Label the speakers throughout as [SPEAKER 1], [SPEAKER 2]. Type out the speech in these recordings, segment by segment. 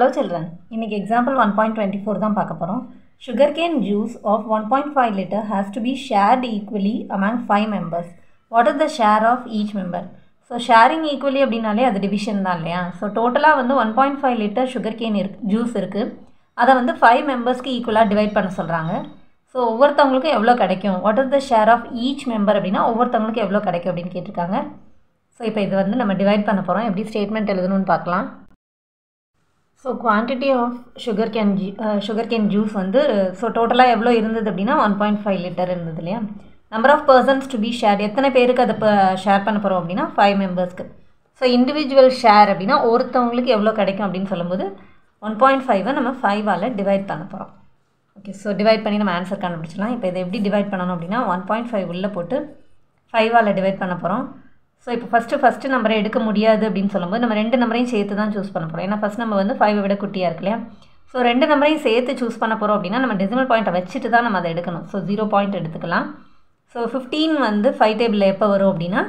[SPEAKER 1] Hello children இன்னைக்கு example one point twenty four தான் பார்க்க போகிறோம் sugar cane juice of one point five litre has to be shared equally among five members what is the share of each member so sharing equally அப்படின்னாலே அது division தான் இல்லையா? So டோட்டலாக வந்து one point five litre sugar cane இருக்கு. Juice இருக்குது அதை வந்து ஃபைவ் மெம்பர்ஸ்க்கு ஈக்குவலாக டிவைட் பண்ண சொல்கிறாங்க ஸோ ஒவ்வொருத்தவங்களுக்கும் எவ்வளோ கிடைக்கும்? What is the share of each member அப்படின்னா ஒவ்வொருத்தவங்களுக்கும் எவ்வளோ கிடைக்கும் அப்படின்னு கேட்டிருக்காங்க. ஸோ இப்போ இது வந்து நம்ம டிவைட் பண்ண போகிறோம் எப்படி ஸ்டேட்மெண்ட் எழுதணும்னு பார்க்கலாம். So quantity of sugar cane juice sugar cane juice வந்து ஸோ டோட்டலாக எவ்வளோ இருந்தது அப்படின்னா ஒன் பாயிண்ட் ஃபைவ் லிட்டர் இருந்தது இல்லையா? Number of persons to be share எத்தனை பேருக்கு அதை இப்போ ஷேர் பண்ண போகிறோம் அப்படின்னா ஃபைவ் மெம்பர்ஸ்க்கு ஸோ இண்டிவிஜுவல் ஷேர் அப்படின்னா ஒருத்தவங்களுக்கு எவ்வளோ கிடைக்கும் அப்படின்னு சொல்லும்போது ஒன் பாயிண்ட் ஃபைவை நம்ம ஃபைவால் டிவைட் பண்ண போகிறோம் ஓகே ஸோ டிவைட் பண்ணி நம்ம ஆன்சர் கண்டுபிடிச்சிடலாம். இப்போ இதை எப்படி டிவைட் பண்ணணும் அப்படின்னா ஒன் பாயிண்ட் ஃபைவ் உள்ளே போட்டு ஃபைவால் டிவைட் பண்ண போகிறோம் ஸோ இப்போ ஃபஸ்ட்டு ஃபஸ்ட்டு நம்பரை எடுக்க முடியாது அப்படின்னு சொல்லும்போது நம்ம ரெண்டு நம்பரையும் சேர்த்து தான் சூஸ் பண்ண போகிறோம் ஏன்னா ஃபஸ்ட் நம்ம வந்து ஃபைவை விட குட்டியாக இருக்கு இல்லையா? ஸோ ரெண்டு நம்பரையும் சேர்த்து சூஸ் பண்ண போகிறோம் அப்படின்னா நம்ம டெசிமல் பாயிண்ட்டை வச்சுட்டு தான் நம்ம அதை எடுக்கணும். ஸோ ஜீரோ பாயிண்ட் எடுத்துக்கலாம். ஸோ ஃபிஃப்டீன் வந்து ஃபைவ் டேபிளில் எப்போ வரும் அப்படின்னா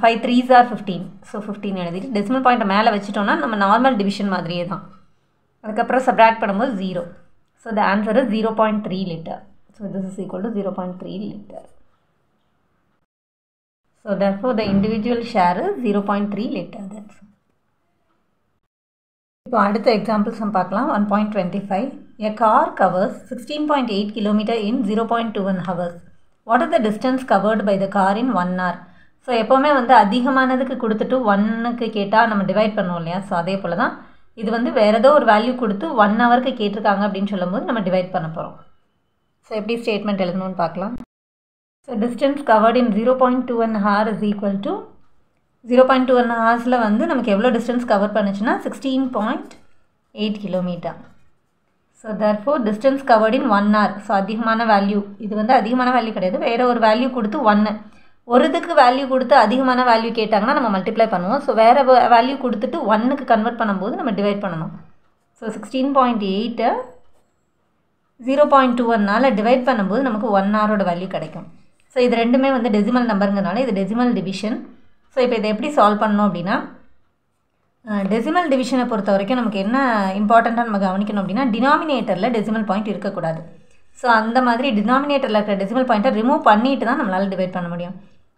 [SPEAKER 1] five threes are fifteen so fifteen எழுதிட்டு டெசிமல் பாயிண்ட்டை மேலே வச்சுட்டோம்னா நம்ம நார்மல் டிவிஷன் மாதிரியே தான். அதுக்கப்புறம் சப்ராக்ட் பண்ணும்போது zero so the answer is zero point three litre so this is equal to zero point three litre So therefore the individual share is 0.3 liter. That's இப்போ அடுத்த எக்ஸாம்பிள்ஸ் நம்ம பார்க்கலாம். One point twenty five a car covers sixteen point eight kilometre in zero point two one hours what is the distance covered by the car in one hour so எப்போவுமே வந்து அதிகமானதுக்கு கொடுத்துட்டு ஒன்னுக்கு கேட்டால் நம்ம டிவைட் பண்ணுவோம் இல்லையா? ஸோ அதே போல் தான் இது வந்து வேறு ஏதோ ஒரு வேல்யூ கொடுத்து ஒன் ஹவருக்கு கேட்டிருக்காங்க அப்படின்னு சொல்லும்போது நம்ம டிவைட் பண்ண போகிறோம் ஸோ எப்படி ஸ்டேட்மெண்ட் எழுதணும்னு பார்க்கலாம். So distance covered in zero point two one hour is equal to zero point two one ஹார்ஸில் வந்து நமக்கு எவ்வளோ டிஸ்டன்ஸ் கவர் பண்ணுச்சுன்னா sixteen point eight kilometre so therefore distance covered in one hour so அதிகமான value இது வந்து அதிகமான value கிடையாது. வேறு ஒரு வேல்யூ கொடுத்து ஒன்று ஒரு இதுக்கு வேல்யூ கொடுத்து அதிகமான வேல்யூ கேட்டாங்கன்னா நம்ம மல்டிப்ளை பண்ணுவோம். ஸோ வேறு வேல்யூ கொடுத்துட்டு ஒன்னுக்கு கன்வெர்ட் பண்ணும்போது நம்ம டிவைட் பண்ணணும். ஸோ சிக்ஸ்டீன் பாயிண்ட் எயிட்டை ஜீரோ பாயிண்ட் டூ ஒன்னால் டிவைட் பண்ணும்போது நமக்கு ஒன் ஹவரோட வேல்யூ கிடைக்கும். ஸோ இது ரெண்டுமே வந்து டெசிமல் நம்பருங்கிறனால இது டெசிமல் டிவிஷன் ஸோ இப்போ இதை எப்படி சால்வ் பண்ணணும் அப்படின்னா டெசிமல் டிவிஷனை பொறுத்த வரைக்கும் நமக்கு என்ன இம்பார்ட்டண்ட்டாக நம்ம கவனிக்கணும் அப்படின்னா டினாமினேட்டரில் டெசிமல் பாயிண்ட் இருக்கக்கூடாது. ஸோ அந்த மாதிரி டினாமினேட்டரில் இருக்கிற டெசிமல் பாயிண்ட்டை ரிமூவ் பண்ணிட்டு தான் நம்மளால் டிவைட் பண்ண முடியும்.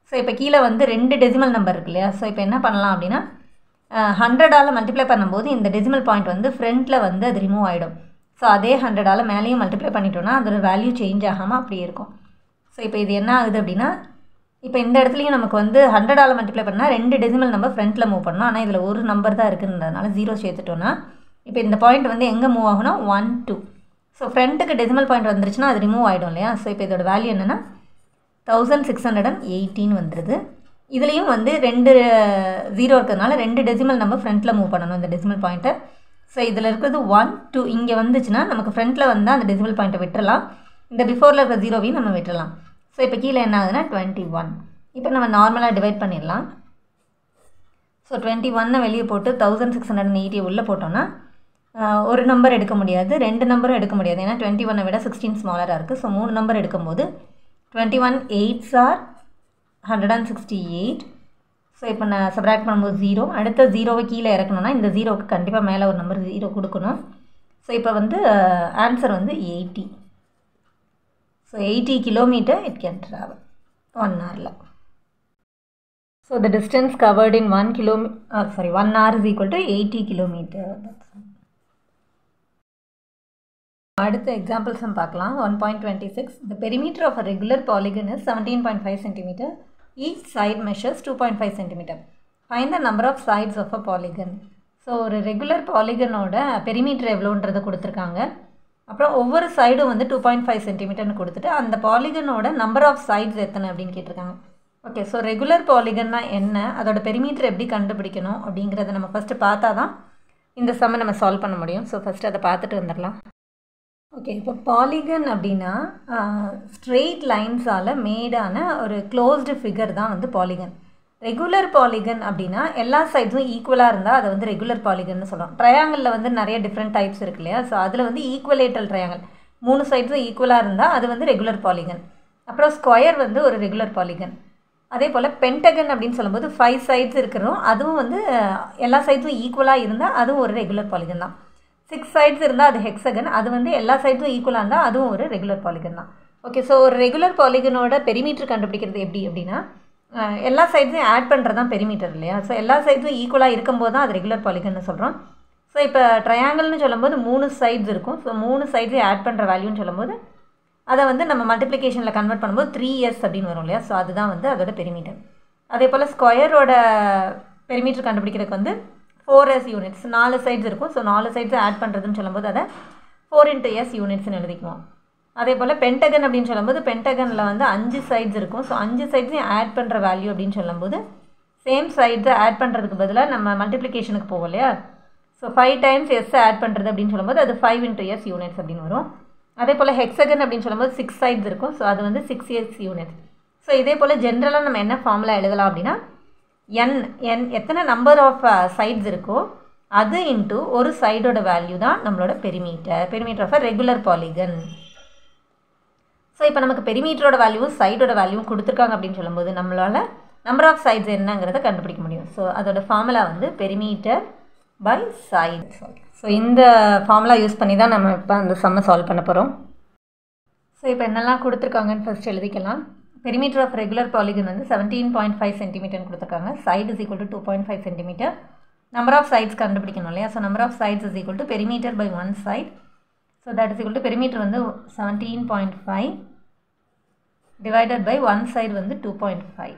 [SPEAKER 1] ஸோ இப்போ கீழே வந்து ரெண்டு டெசிமல் நம்பர் இருக்கு இல்லையா? ஸோ இப்போ என்ன பண்ணலாம் அப்படின்னா ஹண்ட்ரடால் மல்டிப்ளை பண்ணும்போது இந்த டெசிமல் பாயிண்ட் வந்து ஃப்ரண்ட்டில் வந்து அது ரிமூவ் ஆகிடும் ஸோ அதே ஹண்ட்ரடால் மேலேயும் மல்டிப்ளை பண்ணிட்டோன்னா அதோட வேல்யூ சேஞ்ச் ஆகாமல் அப்படியே இருக்கும். ஸோ இப்போ இது என்ன ஆகுது அப்படின்னா இப்போ இந்த இடத்துலையும் நமக்கு வந்து ஹண்ட்ரடால் மல்டிப்ளை பண்ணால் ரெண்டு டெசிமல் நம்பர் ஃப்ரண்ட்டில் மூவ் பண்ணணும். ஆனால் இதில் ஒரு நம்பர் தான் இருக்குன்றதுனால ஜீரோ சேர்த்துட்டோன்னா இப்போ இந்த பாயிண்ட் வந்து எங்கே மூவ் ஆகும்னா ஒன் டூ ஸோ ஃப்ரண்ட்டுக்கு டெசிமல் பாயிண்ட் வந்துருச்சுன்னா அது ரிமூவ் ஆகிடும் இல்லையா? ஸோ இப்போ இதோட வேல்யூ என்னென்னா thousand six hundred and eighteen வந்துடுது இதுலேயும் வந்து ரெண்டு ஜீரோ இருக்கிறதுனால ரெண்டு டெசிமல் நம்பர் ஃப்ரண்ட்டில் மூவ் பண்ணணும் இந்த டெசிமல் பாயிண்ட்டை ஸோ இதில் இருக்கிறது ஒன் டூ இங்கே வந்துச்சுன்னா நமக்கு ஃப்ரண்ட்டில் வந்தால் அந்த டெசிமல் பாயிண்ட்டை விட்டுறலாம். இந்த பிஃபோரில் இருக்கிற ஜீரோவையும் நம்ம விட்டுடலாம் ஸோ இப்போ கீழே என்ன ஆகுதுன்னா டுவெண்ட்டி ஒன் இப்போ நம்ம நார்மலாக டிவைட் பண்ணிடலாம். ஸோ டுவெண்ட்டி ஒன்னை வெளியே போட்டு தௌசண்ட் சிக்ஸ் ஹண்ட்ரட் எயிட்டி உள்ளே போட்டோன்னா ஒரு நம்பர் எடுக்க முடியாது ரெண்டு நம்பரும் எடுக்க முடியாது. ஏன்னா டுவெண்ட்டி ஒன்னை விட சிக்ஸ்டீன் ஸ்மாலராக இருக்குது ஸோ மூணு நம்பர் எடுக்கும்போது twenty one eights are hundred and sixty eight so இப்போ நான் சப்ராக்ட் பண்ணும்போது ஜீரோ அடுத்த ஜீரோவை கீழே இறக்கணும்னா இந்த ஜீரோவுக்கு கண்டிப்பாக மேலே ஒரு நம்பர் ஜீரோ கொடுக்கணும். ஸோ இப்போ வந்து ஆன்சர் வந்து eighty so eighty kilometre it can travel one ஹவரில் so the distance covered in one கிலோமீ sorry one hour is equal to eighty kilometre அடுத்த எக்ஸாம்பிள்ஸும் பார்க்கலாம். One point twenty six the perimeter of a regular polygon is seventeen point five centimetre each side measures two point five centimetre find the number of sides of a polygon so ஒரு regular பாலிகனோட perimeter எவ்வளோன்றதை கொடுத்துருக்காங்க. அப்புறம் ஒவ்வொரு சைடும் வந்து two point five சென்டிமீட்டர்னு கொடுத்துட்டு அந்த பாலிகனோட நம்பர் ஆஃப் சைட்ஸ் எத்தனை அப்படின்னு கேட்டிருக்காங்க. ஓகே ஸோ ரெகுலர் பாலிகன்னா என்ன? அதோட பெரிமீட்டர் எப்படி கண்டுபிடிக்கணும் அப்படிங்கிறத நம்ம ஃபஸ்ட்டு பார்த்தா தான் இந்த சம்மை நம்ம சால்வ் பண்ண முடியும். ஸோ ஃபஸ்ட்டு அதை பார்த்துட்டு வந்துடலாம். ஓகே இப்போ பாலிகன் அப்படின்னா ஸ்ட்ரெயிட் லைன்ஸால் மேடான ஒரு க்ளோஸ்டு ஃபிகர் தான் வந்து பாலிகன் ரெகுலர் பாலிகன் அப்படின்னா எல்லா சைட்ஸும் ஈக்குவலாக இருந்தால் அதை வந்து ரெகுலர் பாலிகன்னு சொல்கிறோம் ட்ரையாங்கிளில் வந்து நிறைய டிஃப்ரெண்ட் டைப்ஸ் இருக்கு இல்லையா? ஸோ அதில் வந்து ஈக்குவலேட்டல் ட்ரையாங்கிள் மூணு சைட்ஸும் ஈக்குவலாக இருந்தால் அது வந்து ரெகுலர் பாலிகன். அப்புறம் ஸ்கொயர் வந்து ஒரு ரெகுலர் பாலிகன். அதே போல் பென்டகன் அப்படின்னு சொல்லும்போது ஃபைவ் சைட்ஸ் இருக்கிறோம். அதுவும் வந்து எல்லா சைட்ஸும் ஈக்குவலாக இருந்தால் அதுவும் ஒரு ரெகுலர் பாலிகன் தான். சிக்ஸ் சைட்ஸ் இருந்தால் அது ஹெக்ஸகன் அது வந்து எல்லா சைட்ஸும் ஈக்குவலாக இருந்தால் அதுவும் ஒரு ரெகுலர் பாலிகன் தான். ஓகே ஸோ ஒரு ரெகுலர் பாலிகனோட பெரிமீட்டர் கண்டுபிடிக்கிறது எப்படி அப்படின்னா எல்லா சைட்ஸையும் ஆட் பண்ணுறது தான் பெரிமீட்டர் இல்லையா? ஸோ எல்லா சைட்ஸும் ஈக்குவலாக இருக்கும்போது தான் அது ரெகுலர் பாலிகன்னு சொல்கிறோம் ஸோ இப்போ ட்ரையாங்கிள்னு சொல்லும்போது மூணு சைட்ஸ் இருக்கும். ஸோ மூணு சைட்ஸையும் ஆட் பண்ணுற வேல்யூன்னு சொல்லும்போது அதை வந்து நம்ம மல்டிப்ளிகேஷனில் கன்வெர்ட் பண்ணும்போது த்ரீ இயர்ஸ் அப்படின்னு வரும் இல்லையா? ஸோ அதுதான் வந்து அதோட பெரிமீட்டர் அதே போல் ஸ்கொயரோட பெரிமீட்டர் கண்டுபிடிக்கிறதுக்கு வந்து ஃபோர் எஸ் யூனிட்ஸ் நாலு சைட்ஸ் இருக்கும். ஸோ நாலு சைட்ஸ் ஆட் பண்ணுறதுன்னு சொல்லும்போது அதை ஃபோர் இன்ட்டு எஸ் யூனிட்ஸ்னு எழுதிக்குவோம். அதே போல் பென்டகன் அப்படின்னு சொல்லும்போது பென்டகனில் வந்து அஞ்சு சைட்ஸ் இருக்கும். ஸோ அஞ்சு சைட்ஸையும் ஆட் பண்ணுற வேல்யூ அப்படின்னு சொல்லும்போது சேம் சைட்ஸை ஆட் பண்ணுறதுக்கு பதிலாக நம்ம மல்டிப்ளிகேஷனுக்கு போவோம் இல்லையா? So five times S add பண்ணுறது அப்படின்னு சொல்லும்போது அது ஃபைவ் இன்ட்டு எஸ் யூனிட்ஸ் அப்படின்னு வரும். அதே போல் ஹெக்ஸகன் அப்படின்னு சொல்லும்போது சிக்ஸ் சைட்ஸ் இருக்கும். ஸோ அது வந்து சிக்ஸ் இயர்ஸ் யூனிட்ஸ் ஸோ இதே போல் ஜென்ரலாக நம்ம என்ன ஃபார்முலா எழுதலாம் அப்படின்னா என் என் எத்தனை நம்பர் ஆஃப் சைட்ஸ் இருக்கோ அது இன்ட்டு ஒரு சைடோட வேல்யூ தான் நம்மளோட perimeter perimeter of a regular polygon so இப்போ நமக்கு பெரிமீட்டரோட வேல்யூவும் சைடோட வேல்யூவும் கொடுத்துருக்காங்க அப்படின்னு சொல்லும்போது நம்மளால் நம்பர் ஆஃப் சைட்ஸ் என்னங்கிறத கண்டுபிடிக்க முடியும். ஸோ அதோட ஃபார்முலா வந்து பெரிமீட்டர் பை சைடு ஸோ இந்த ஃபார்முலா யூஸ் பண்ணி தான் நம்ம இப்போ அந்த சம்மை சால்வ் பண்ண போகிறோம் ஸோ இப்போ என்னெல்லாம் கொடுத்துருக்காங்கன்னு ஃபஸ்ட் எழுதிக்கலாம். பெரிமீட்டர் ஆஃப் ரெகுலர் பாலிகன் வந்து செவன்டீன் பாயிண்ட் ஃபைவ் சென்டிமீட்டர்னு கொடுத்துருக்காங்க. Side is equal to two point five centimetre number of sides கண்டுபிடிக்கணும் இல்லையா? So number of sides is equal to perimeter by one side so that is equal to perimeter வந்து seventeen point five divided by one side வந்து two point five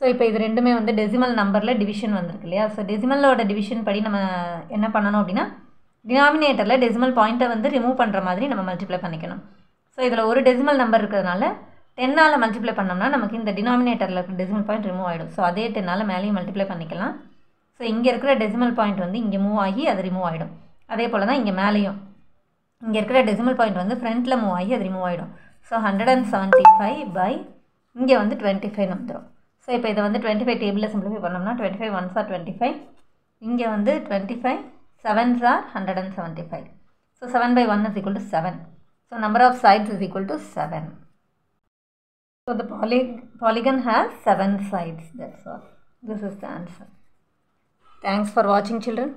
[SPEAKER 1] so இப்போ இது ரெண்டுமே வந்து decimal நம்பரில் division வந்திருக்கு இல்லையா? ஸோ டெசிமலோட டிவிஷன் படி நம்ம என்ன பண்ணணும் அப்படின்னா டினாமினேட்டரில் டெசிமல் பாயிண்ட்டை வந்து ரிமூவ் பண்ணுற மாதிரி நம்ம மல்டிப்ளை பண்ணிக்கணும். ஸோ இதில் ஒரு டெசிமல் நம்பர் இருக்கிறதுனால டென்னால் மல்டிப்ளை பண்ணோம்னா நமக்கு இந்த டினாமினேட்டரில் இருக்கிற டெசிமல் பாயிண்ட் ரிமூவ் ஆகிடும் ஸோ அதே டென்னால் மேலேயும் மல்டிப்ளை பண்ணிக்கலாம். ஸோ இங்கே இருக்கிற டெசிமல் பாயிண்ட் வந்து இங்கே மூவ் ஆகி அது ரிமூவ் ஆகிடும் அதே போல் தான் இங்கே மேலேயும். இங்கே இருக்கிற டெசிமல் பாயிண்ட் வந்து ஃப்ரண்ட்டில் மூவ் ஆகி அது ரிமூவ் ஆகிடும் so hundred and seventy five by இங்கே வந்து டுவெண்ட்டி ஃபைவ் வந்துடும் ஸோ இப்போ இதை வந்து டுவெண்ட்டி ஃபைவ் டேபிளில் சிம்பிளிஃபை பண்ணோம்னா twenty five ones are twenty five இங்கே வந்து twenty five sevens are hundred and seventy five so seven by one is equal to seven so number of sides is equal to seven so the poly polygon has seven sides that's all this is the answer thanks for வாட்சிங் children